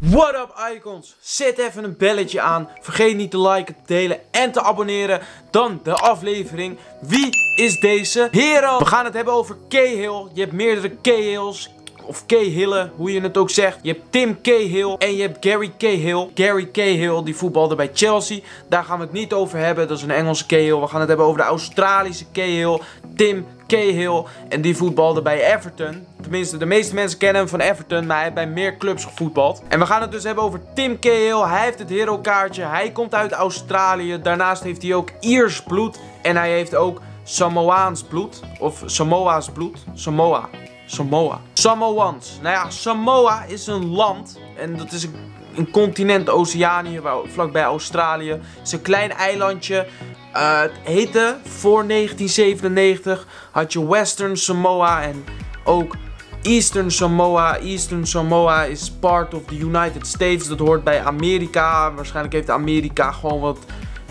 What up icons? Zet even een belletje aan. Vergeet niet te liken, te delen en te abonneren. Dan de aflevering. Wie is deze hero? We gaan het hebben over Cahill. Je hebt meerdere Cahills. Of Cahillen, hoe je het ook zegt. Je hebt Tim Cahill en je hebt Gary Cahill. Gary Cahill, die voetbalde bij Chelsea. Daar gaan we het niet over hebben. Dat is een Engelse Cahill. We gaan het hebben over de Australische Cahill. Tim Cahill. En die voetbalde bij Everton. Tenminste, de meeste mensen kennen hem van Everton. Maar hij heeft bij meer clubs gevoetbald. En we gaan het dus hebben over Tim Cahill. Hij heeft het hero kaartje. Hij komt uit Australië. Daarnaast heeft hij ook Iers bloed. En hij heeft ook Samoaans bloed. Of Samoa's bloed. Samoa. Samoa. Samoans. Nou ja, Samoa is een land. En dat is een, continent Oceanië, vlakbij Australië. Het is een klein eilandje. Uh, het heette voor 1997 had je Western Samoa en ook Eastern Samoa. Eastern Samoa is part of the United States. Dat hoort bij Amerika. Waarschijnlijk heeft Amerika gewoon wat,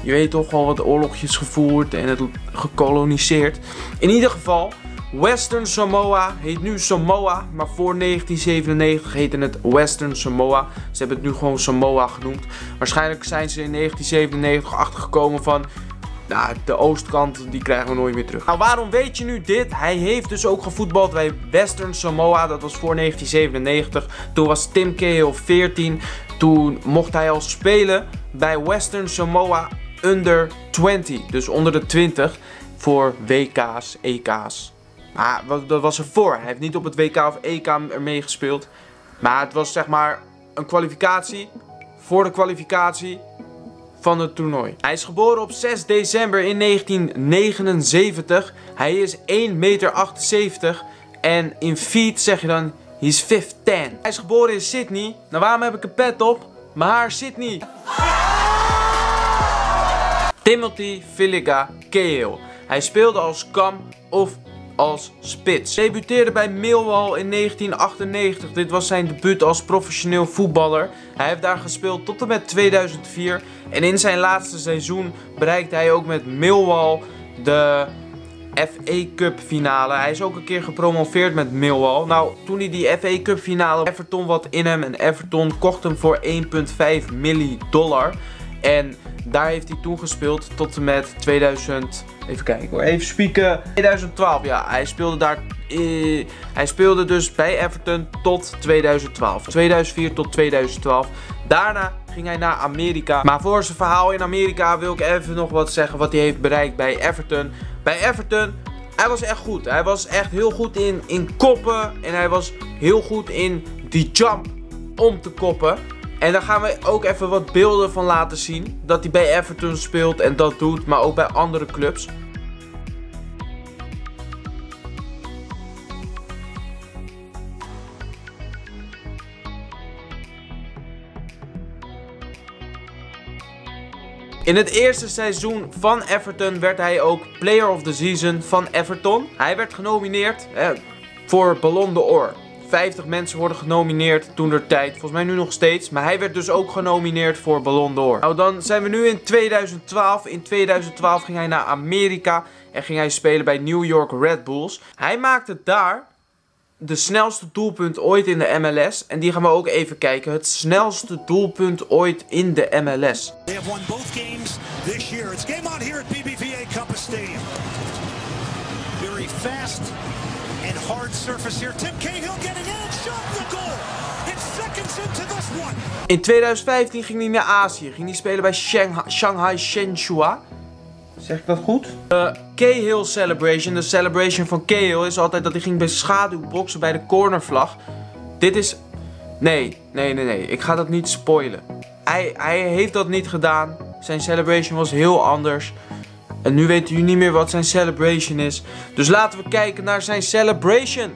je weet toch, gewoon wat oorlogjes gevoerd en het gekoloniseerd. In ieder geval, Western Samoa heet nu Samoa, maar voor 1997 heette het Western Samoa. Ze hebben het nu gewoon Samoa genoemd. Waarschijnlijk zijn ze in 1997 achtergekomen van... Nou, de oostkant, die krijgen we nooit meer terug. Nou, waarom weet je nu dit? Hij heeft dus ook gevoetbald bij Western Samoa. Dat was voor 1997. Toen was Tim Cahill 14. Toen mocht hij al spelen bij Western Samoa under 20. Dus onder de 20 voor WK's, EK's. Maar dat was ervoor. Hij heeft niet op het WK of EK er meegespeeld. Maar het was zeg maar een kwalificatie voor de kwalificatie van het toernooi. Hij is geboren op 6 december in 1979. Hij is 1,78 meter. En in feet zeg je dan, he's 5'10. Hij is geboren in Sydney. Nou, waarom heb ik een pet op? Mijn haar Sydney. Timothy Filiga Cahill. Hij speelde als Cam of als spits. Debuteerde bij Millwall in 1998. Dit was zijn debuut als professioneel voetballer. Hij heeft daar gespeeld tot en met 2004. En in zijn laatste seizoen bereikte hij ook met Millwall de FA Cup finale. Hij is ook een keer gepromoveerd met Millwall. Nou, toen hij die FA Cup finale, Everton wat in hem. En Everton kocht hem voor 1,5 miljoen dollar. En daar heeft hij toen gespeeld tot en met 2000. Even kijken hoor. Even spieken. 2012. Ja, hij speelde daar. Eh, hij speelde dus bij Everton tot 2012. 2004 tot 2012. Daarna ging hij naar Amerika. Maar voor zijn verhaal in Amerika wil ik even nog wat zeggen wat hij heeft bereikt bij Everton. Bij Everton, hij was echt goed. Hij was echt heel goed in, in koppen. En hij was heel goed in die jump om te koppen. En daar gaan we ook even wat beelden van laten zien. Dat hij bij Everton speelt en dat doet, maar ook bij andere clubs. In het eerste seizoen van Everton werd hij ook Player of the Season van Everton. Hij werd genomineerd voor Ballon d'Or. 50 mensen worden genomineerd toen er tijd. Volgens mij nu nog steeds. Maar hij werd dus ook genomineerd voor Ballon d'Or. Nou, dan zijn we nu in 2012. In 2012 ging hij naar Amerika en ging hij spelen bij New York Red Bulls. Hij maakte daar de snelste doelpunt ooit in de MLS. En die gaan we ook even kijken. Het snelste doelpunt ooit in de MLS. It's game on here at BBVA Compass Stadium. Very fast hard surface here. Tim Cahill getting in, shot the goal. It's seconds into this one. In 2015 ging hij naar Azië. Ging hij spelen bij Shanghai, Shanghai Shenhua. Zeg ik dat goed? De Cahill Celebration, de celebration van Cahill is altijd dat hij ging bij schaduwboxen bij de cornervlag. Dit is... Nee, nee, nee, nee. Ik ga dat niet spoilen. Hij, hij heeft dat niet gedaan. Zijn celebration was heel anders. En nu weten jullie niet meer wat zijn celebration is. Dus laten we kijken naar zijn celebration.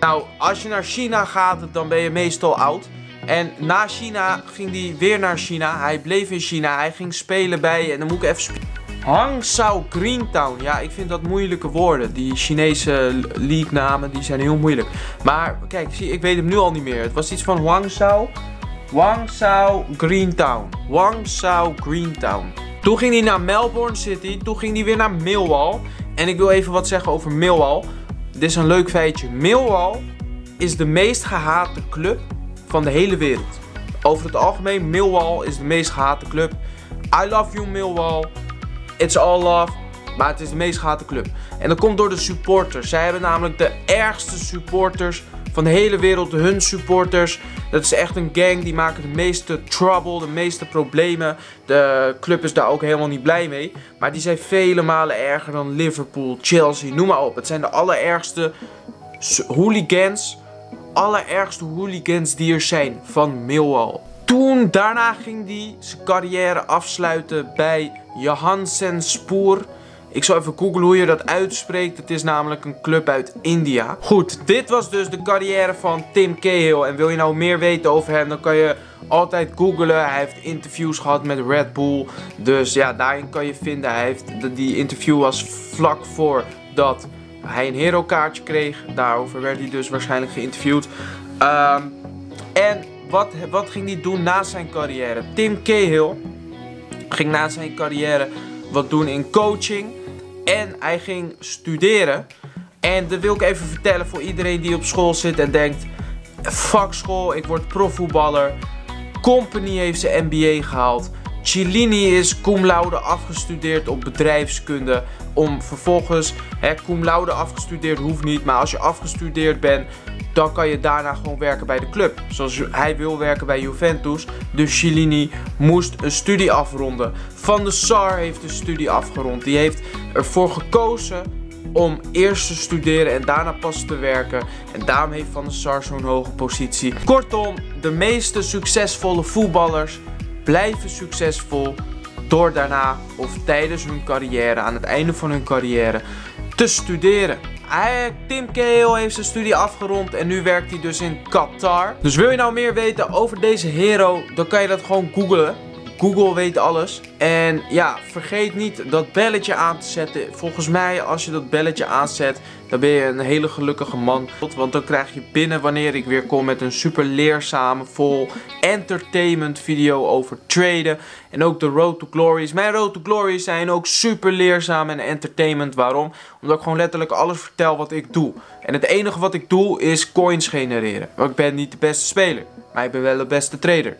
Nou, als je naar China gaat, dan ben je meestal oud. En na China ging hij weer naar China. Hij bleef in China. Hij ging spelen bij, en dan moet ik even Hangzhou Greentown. Ja, ik vind dat moeilijke woorden. Die Chinese league namen, die zijn heel moeilijk. Maar kijk, zie, ik weet hem nu al niet meer. Het was iets van Hangzhou. Hangzhou Greentown. Hangzhou Greentown. Toen ging hij naar Melbourne City. Toen ging hij weer naar Millwall. En ik wil even wat zeggen over Millwall. Dit is een leuk feitje. Millwall is de meest gehate club van de hele wereld. Over het algemeen, Millwall is de meest gehate club. I love you Millwall. It's all love. Maar het is de meest gehate club. En dat komt door de supporters. Zij hebben namelijk de ergste supporters van de hele wereld. Hun supporters. Dat is echt een gang. Die maken de meeste trouble. De meeste problemen. De club is daar ook helemaal niet blij mee. Maar die zijn vele malen erger dan Liverpool, Chelsea. Noem maar op. Het zijn de allerergste hooligans. Allerergste hooligans die er zijn van Millwall. Toen, daarna ging hij zijn carrière afsluiten bij Johansen Spoor. Ik zal even googlen hoe je dat uitspreekt. Het is namelijk een club uit India. Goed, dit was dus de carrière van Tim Cahill. En wil je nou meer weten over hem, dan kan je altijd googlen. Hij heeft interviews gehad met Red Bull. Dus ja, daarin kan je vinden. Hij heeft, die interview was vlak voordat hij een hero kaartje kreeg. Daarover werd hij dus waarschijnlijk geïnterviewd. Ehm, en wat, wat ging hij doen na zijn carrière? Tim Cahill ging na zijn carrière wat doen in coaching. En hij ging studeren. En dat wil ik even vertellen voor iedereen die op school zit en denkt... Fuck school, ik word profvoetballer. Company heeft zijn MBA gehaald. Cellini is cum laude afgestudeerd op bedrijfskunde. Om vervolgens, hè, cum laude afgestudeerd hoeft niet. Maar als je afgestudeerd bent, dan kan je daarna gewoon werken bij de club. Zoals hij wil werken bij Juventus. Dus Cellini moest een studie afronden. Van de Sar heeft de studie afgerond. Die heeft ervoor gekozen om eerst te studeren en daarna pas te werken. En daarom heeft Van der Sar zo'n hoge positie. Kortom, de meeste succesvolle voetballers blijven succesvol door daarna of tijdens hun carrière, aan het einde van hun carrière, te studeren. Tim Cahill heeft zijn studie afgerond en nu werkt hij dus in Qatar. Dus wil je nou meer weten over deze hero, dan kan je dat gewoon googlen. Google weet alles. En ja, vergeet niet dat belletje aan te zetten. Volgens mij, als je dat belletje aanzet, dan ben je een hele gelukkige man. Want dan krijg je binnen wanneer ik weer kom met een super leerzame, vol entertainment video over traden. En ook de Road to Glories. Mijn Road to Glories zijn ook super leerzaam en entertainment. Waarom? Omdat ik gewoon letterlijk alles vertel wat ik doe. En het enige wat ik doe is coins genereren. Want ik ben niet de beste speler. Maar ik ben wel de beste trader.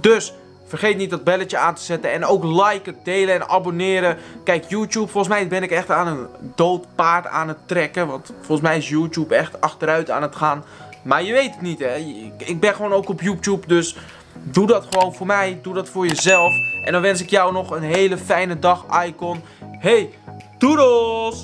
Dus... Vergeet niet dat belletje aan te zetten. En ook liken, delen en abonneren. Kijk, YouTube, volgens mij ben ik echt aan een dood paard aan het trekken. Want volgens mij is YouTube echt achteruit aan het gaan. Maar je weet het niet, hè. Ik ben gewoon ook op YouTube, dus doe dat gewoon voor mij. Doe dat voor jezelf. En dan wens ik jou nog een hele fijne dag, Icon. Hey, doedels!